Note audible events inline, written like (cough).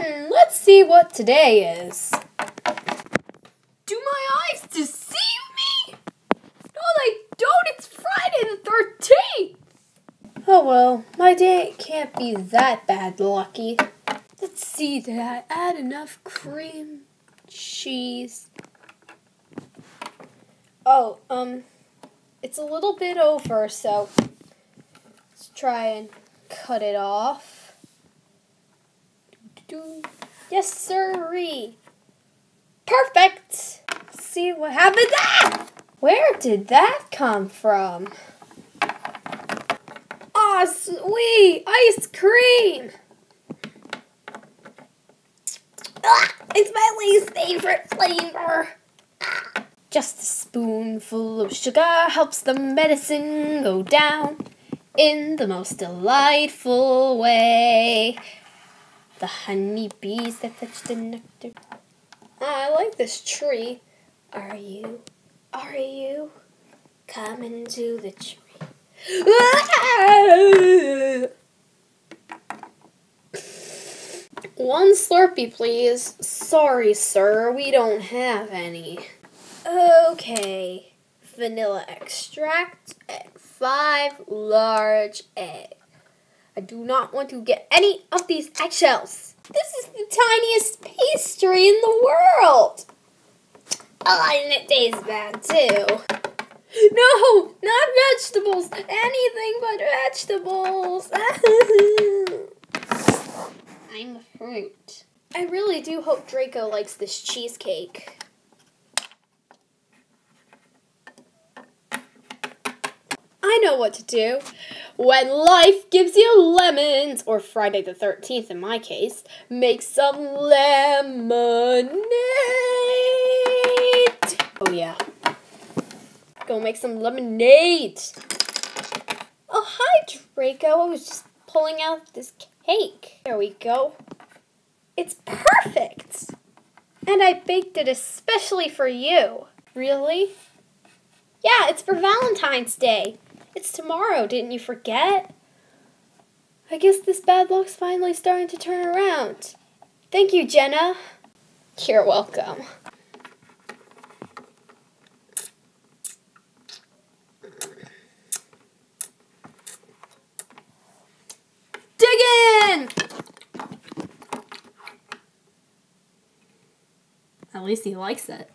Hmm, let's see what today is. Do my eyes deceive me? No, they don't. It's Friday the 13th. Oh well, my day can't be that bad lucky. Let's see, did I add enough cream? Cheese. Oh, um, it's a little bit over, so let's try and cut it off. Yes, sirree. Perfect. See what happened. Ah! Where did that come from? Ah, sweet ice cream. Ah, it's my least favorite flavor. Just a spoonful of sugar helps the medicine go down in the most delightful way. The honey bees that fetch the nectar. Ah, I like this tree. Are you? Are you coming to the tree? (laughs) One Slurpee, please. Sorry, sir, we don't have any. Okay. Vanilla extract and five large eggs. I do not want to get any of these eggshells. This is the tiniest pastry in the world. Oh, and it tastes bad too. No, not vegetables. Anything but vegetables. (laughs) I'm a fruit. I really do hope Draco likes this cheesecake. Know what to do. When life gives you lemons, or Friday the 13th in my case, make some lemonade. Oh, yeah. Go make some lemonade. Oh, hi, Draco. I was just pulling out this cake. There we go. It's perfect. And I baked it especially for you. Really? Yeah, it's for Valentine's Day. It's tomorrow, didn't you forget? I guess this bad luck's finally starting to turn around. Thank you, Jenna. You're welcome. Dig in! At least he likes it.